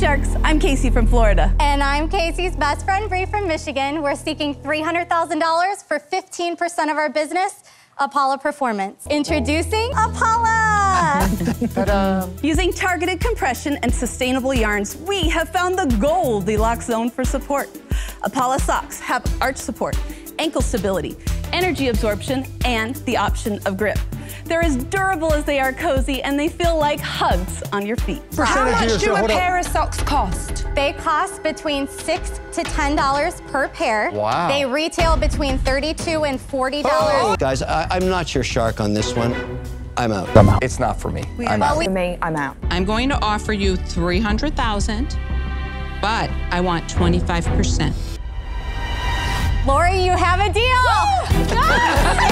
Sharks. I'm Casey from Florida. And I'm Casey's best friend, Bree from Michigan. We're seeking $300,000 for 15% of our business, Apolla Performance. Introducing Apolla! Using targeted compression and sustainable yarns, we have found the Goldilocks zone for support. Apolla socks have arch support, ankle stability, energy absorption, and the option of grip. They're as durable as they are cozy, and they feel like hugs on your feet. How much do a hold on. pair of socks cost? They cost between six to $10 per pair. Wow. They retail between 32 and $40. Guys, I, I'm not your shark on this one. I'm out. It's not for me. I'm out. For me, I'm out. I'm going to offer you 300,000, but I want 25%. Lori, you have a deal!